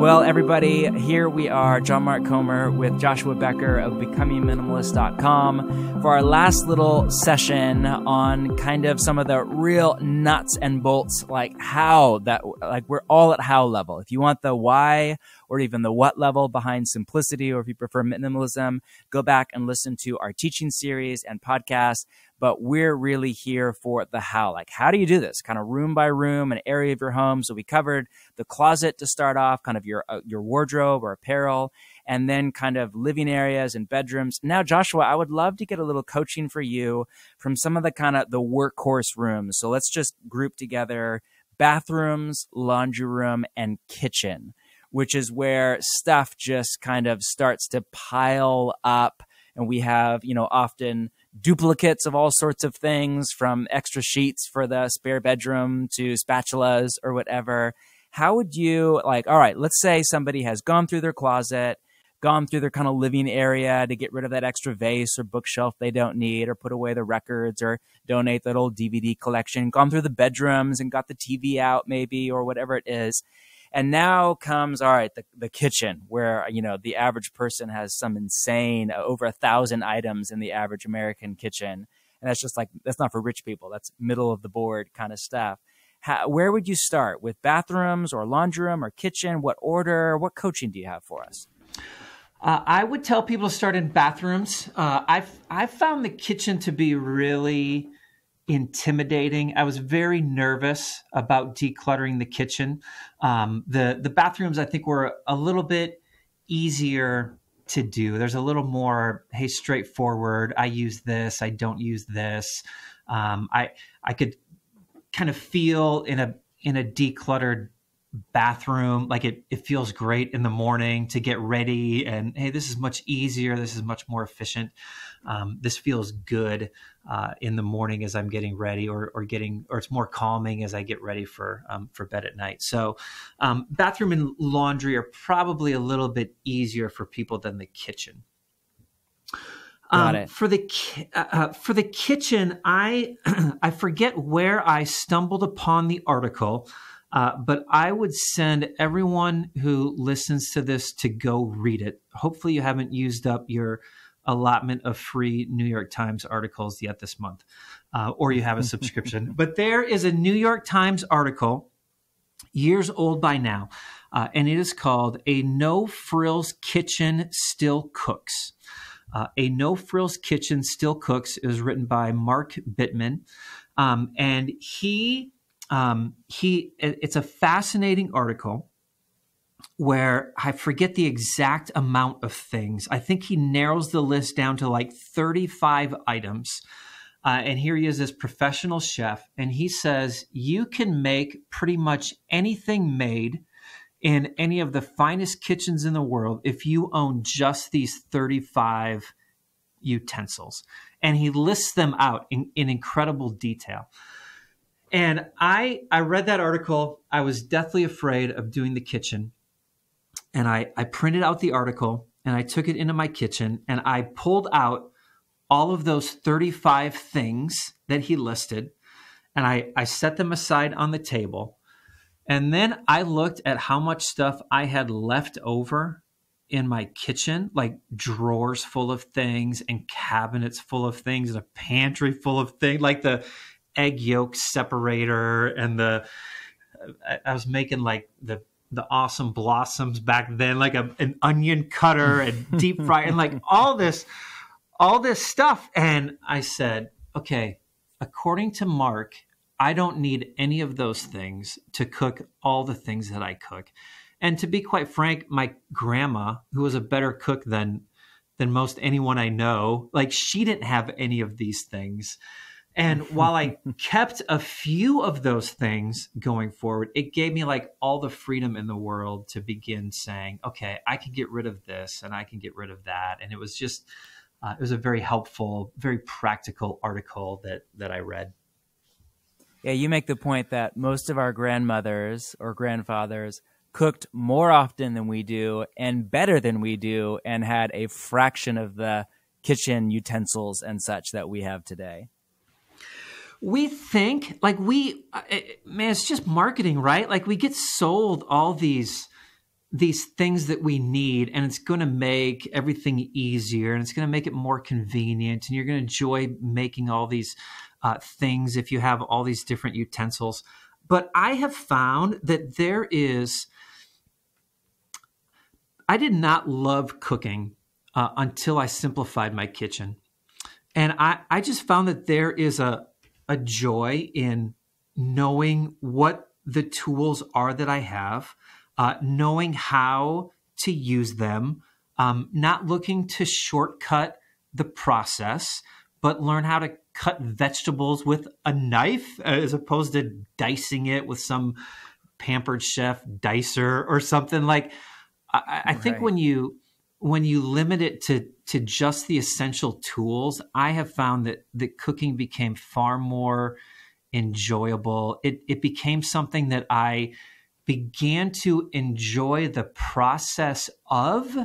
Well, everybody, here we are, John Mark Comer with Joshua Becker of BecomingMinimalist.com for our last little session on kind of some of the real nuts and bolts, like how that, like we're all at how level. If you want the why or even the what level behind simplicity, or if you prefer minimalism, go back and listen to our teaching series and podcast but we're really here for the how. Like, how do you do this? Kind of room by room, an area of your home. So we covered the closet to start off, kind of your uh, your wardrobe or apparel, and then kind of living areas and bedrooms. Now, Joshua, I would love to get a little coaching for you from some of the kind of the workhorse rooms. So let's just group together bathrooms, laundry room, and kitchen, which is where stuff just kind of starts to pile up. And we have, you know, often duplicates of all sorts of things from extra sheets for the spare bedroom to spatulas or whatever. How would you like, all right, let's say somebody has gone through their closet, gone through their kind of living area to get rid of that extra vase or bookshelf they don't need or put away the records or donate that old DVD collection, gone through the bedrooms and got the TV out maybe or whatever it is. And now comes, all right, the, the kitchen where, you know, the average person has some insane, uh, over a thousand items in the average American kitchen. And that's just like, that's not for rich people. That's middle of the board kind of stuff. How, where would you start with bathrooms or laundry room or kitchen? What order? What coaching do you have for us? Uh, I would tell people to start in bathrooms. Uh, I've I've found the kitchen to be really intimidating. I was very nervous about decluttering the kitchen. Um, the the bathrooms I think were a little bit easier to do. There's a little more hey straightforward. I use this. I don't use this. Um, I I could kind of feel in a in a decluttered bathroom like it it feels great in the morning to get ready and hey this is much easier this is much more efficient. Um, this feels good uh, in the morning as i'm getting ready or, or getting or it's more calming as i get ready for um, for bed at night. So um, bathroom and laundry are probably a little bit easier for people than the kitchen. Got um, it. For the uh, uh, for the kitchen, I I forget where I stumbled upon the article, uh, but I would send everyone who listens to this to go read it. Hopefully, you haven't used up your allotment of free New York Times articles yet this month, uh, or you have a subscription. but there is a New York Times article, years old by now, uh, and it is called A No Frills Kitchen Still Cooks. Uh, a No Frills Kitchen Still Cooks is written by Mark Bittman. Um, and he um, he it's a fascinating article where I forget the exact amount of things. I think he narrows the list down to like 35 items. Uh, and here he is as professional chef, and he says you can make pretty much anything made in any of the finest kitchens in the world if you own just these 35 utensils. And he lists them out in, in incredible detail. And I I read that article. I was deathly afraid of doing the kitchen. And I, I printed out the article and I took it into my kitchen and I pulled out all of those 35 things that he listed and I, I set them aside on the table. And then I looked at how much stuff I had left over in my kitchen, like drawers full of things and cabinets full of things and a pantry full of things, like the egg yolk separator and the I, was making like the the awesome blossoms back then, like a, an onion cutter and deep fry and like all this, all this stuff. And I said, okay, according to Mark, I don't need any of those things to cook all the things that I cook. And to be quite frank, my grandma, who was a better cook than than most anyone I know, like she didn't have any of these things. And while I kept a few of those things going forward, it gave me like all the freedom in the world to begin saying, okay, I can get rid of this and I can get rid of that. And it was just, uh, it was a very helpful, very practical article that that I read. Yeah, you make the point that most of our grandmothers or grandfathers cooked more often than we do and better than we do and had a fraction of the kitchen utensils and such that we have today we think like we uh, man it's just marketing right? Like we get sold all these these things that we need and it's going to make everything easier and it's going to make it more convenient and you're going to enjoy making all these uh, things if you have all these different utensils. But i have found that there is i did not love cooking uh, until i simplified my kitchen. And I, I just found that there is a, a joy in knowing what the tools are that i have uh, knowing how to use them, um, not looking to shortcut the process, but learn how to cut vegetables with a knife as opposed to dicing it with some pampered chef dicer or something like. I, I think when you when you limit it to to just the essential tools, I have found that that cooking became far more enjoyable. It it became something that I began to enjoy the process of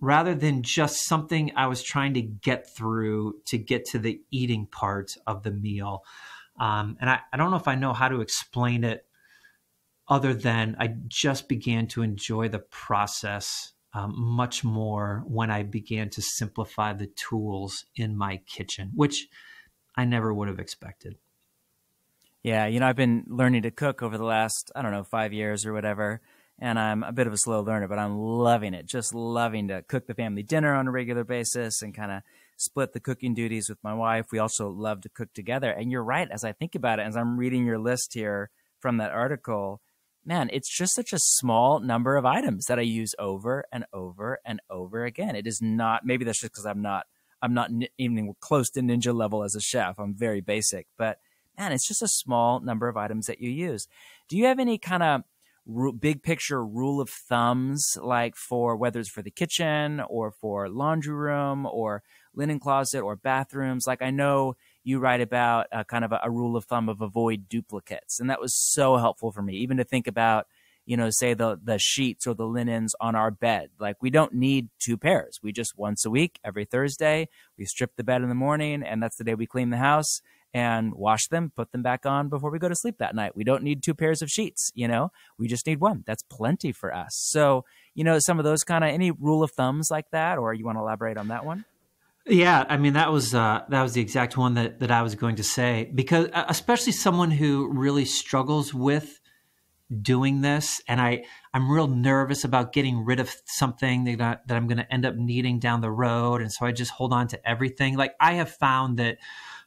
rather than just something I was trying to get through to get to the eating part of the meal. Um, and I, I don't know if I know how to explain it other than I just began to enjoy the process um, much more when I began to simplify the tools in my kitchen, which I never would have expected. Yeah, you know, I've been learning to cook over the last, I don't know, five years or whatever. And I'm a bit of a slow learner, but I'm loving it. Just loving to cook the family dinner on a regular basis and kind of split the cooking duties with my wife. We also love to cook together. And you're right, as I think about it, as I'm reading your list here from that article, man, it's just such a small number of items that I use over and over and over again. It is not, maybe that's just because I'm not, I'm not even close to ninja level as a chef. I'm very basic, but man, it's just a small number of items that you use. Do you have any kind of big picture rule of thumbs, like for whether it's for the kitchen or for laundry room or linen closet or bathrooms? Like I know you write about a, kind of a, a rule of thumb of avoid duplicates, and that was so helpful for me, even to think about you know, say the the sheets or the linens on our bed. Like we don't need two pairs. We just once a week, every Thursday, we strip the bed in the morning, and that's the day we clean the house and wash them, put them back on before we go to sleep that night. We don't need two pairs of sheets, you know, we just need one. That's plenty for us. So, you know, some of those kind of any rule of thumbs like that, or you want to elaborate on that one? Yeah, I mean that was uh, that was the exact one that that I was going to say because uh, especially someone who really struggles with doing this and I I'm real nervous about getting rid of something that I, that I'm going to end up needing down the road and so I just hold on to everything. Like I have found that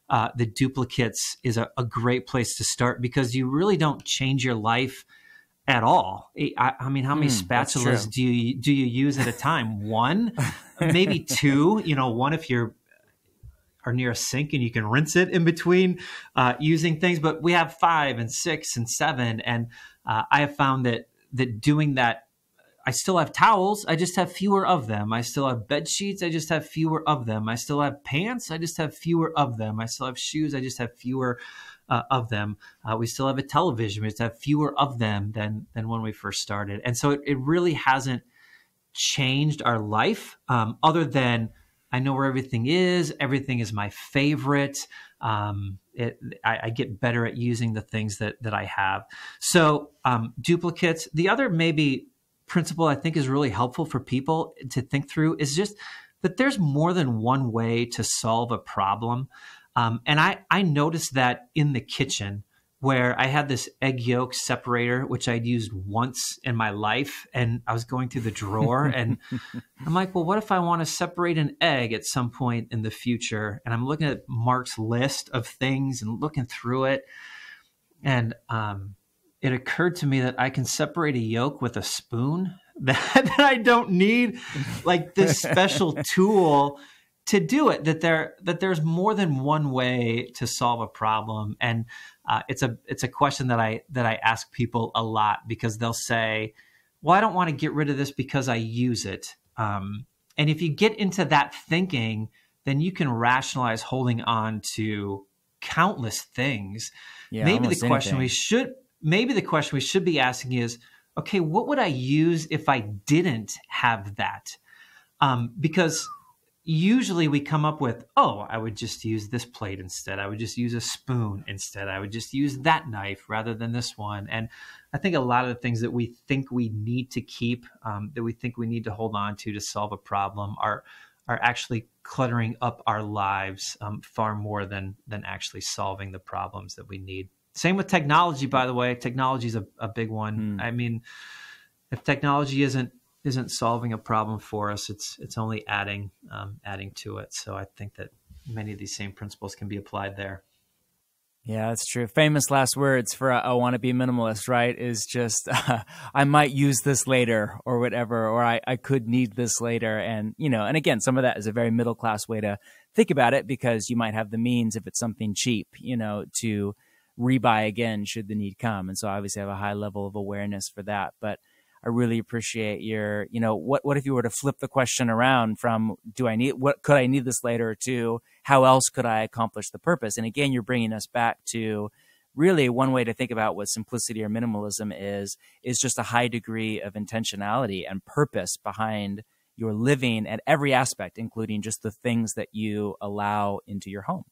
uh, the duplicates is a, a, great place to start because you really don't change your life at all. I, I mean, how many mm, spatulas do you do you use at a time? One, maybe two. You know, one if you're are near a sink and you can rinse it in between uh, using things. But we have five and six and seven, and uh, I have found that that doing that I still have towels. I just have fewer of them. I still have bed sheets. I just have fewer of them. I still have pants. I just have fewer of them. I still have shoes. I just have fewer uh, of them. Uh, we still have a television. We just have fewer of them than than when we first started. And so it, it really hasn't changed our life, um, other than I know where everything is. Everything is my favorite. Um, it, I, I, get better at using the things that that I have. So um, duplicates. The other maybe principle I think is really helpful for people to think through is just that there's more than one way to solve a problem. Um, and I, I noticed that in the kitchen where I had this egg yolk separator, which I'd used once in my life. And I was going through the drawer and I'm like, well, what if I want to separate an egg at some point in the future? And I'm looking at Mark's list of things and looking through it. And um, it occurred to me that I can separate a yolk with a spoon. That, that I don't need like this special tool to do it. That there that there's more than one way to solve a problem, and uh, it's a it's a question that I that I ask people a lot because they'll say, "Well, I don't want to get rid of this because I use it." Um, and if you get into that thinking, then you can rationalize holding on to countless things. Yeah, Maybe the question anything. we should maybe the question we should be asking is okay, what would I use if I didn't have that? Um, because usually we come up with, oh, I would just use this plate instead. I would just use a spoon instead. I would just use that knife rather than this one. And I think a lot of the things that we think we need to keep, um, that we think we need to hold on to to solve a problem, are are actually cluttering up our lives um, far more than than actually solving the problems that we need. Same with technology, by the way. Technology is a, a big one. Mm. I mean, if technology isn't isn't solving a problem for us, it's it's only adding um, adding to it. So I think that many of these same principles can be applied there. Yeah, that's true. Famous last words for "I want to be minimalist," right? Is just uh, I might use this later or whatever, or I, I could need this later, and you know, and again, some of that is a very middle class way to think about it because you might have the means if it's something cheap, you know, to rebuy again should the need come, and so obviously I have a high level of awareness for that, but I really appreciate your, you know, what what if you were to flip the question around from do I need what could I need this later to how else could I accomplish the purpose? And again, you're bringing us back to really one way to think about what simplicity or minimalism is is just a high degree of intentionality and purpose behind your living at every aspect, including just the things that you allow into your home.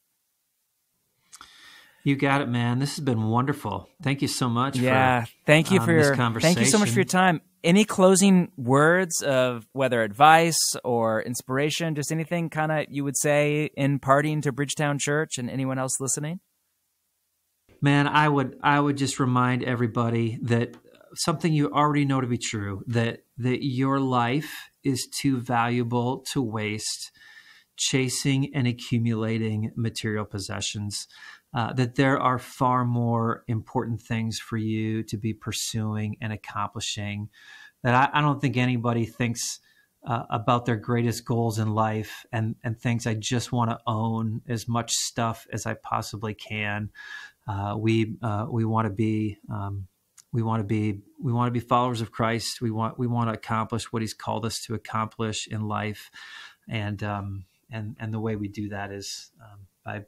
You got it, man. This has been wonderful. Thank you so much. Yeah, for, thank you um, for your conversation. Thank you so much for your time. Any closing words of whether advice or inspiration, just anything kind of you would say in parting to Bridgetown Church and anyone else listening? Man, I would I would just remind everybody that something you already know to be true that that your life is too valuable to waste chasing and accumulating material possessions uh, that there are far more important things for you to be pursuing and accomplishing. That I, I don't think anybody thinks uh, about their greatest goals in life and and thinks I just want to own as much stuff as I possibly can. Uh, we uh, we want to be um, we want to be we want to be followers of Christ. We want we want to accomplish what He's called us to accomplish in life, and um, and and the way we do that is um, by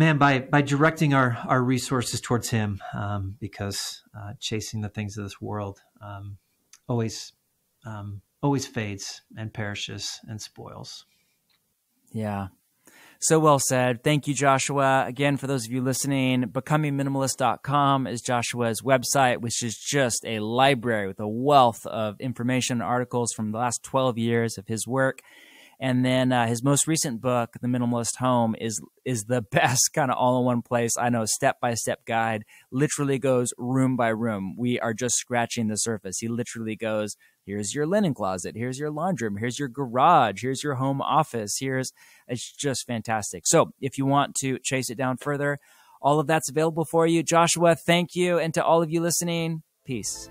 man by by directing our our resources towards him um, because uh, chasing the things of this world um, always um, always fades and perishes and spoils. Yeah. So well said. Thank you joshua. Again for those of you listening becomingminimalist.com is joshua's website which is just a library with a wealth of information and articles from the last 12 years of his work and then uh, his most recent book, The Minimalist Home, is is the best kind of all in one place. I know step by step guide. Literally goes room by room. We are just scratching the surface. He literally goes, here's your linen closet, here's your laundry room, here's your garage, here's your home office. Here's it's just fantastic. So if you want to chase it down further, all of that's available for you. Joshua, thank you, and to all of you listening, peace.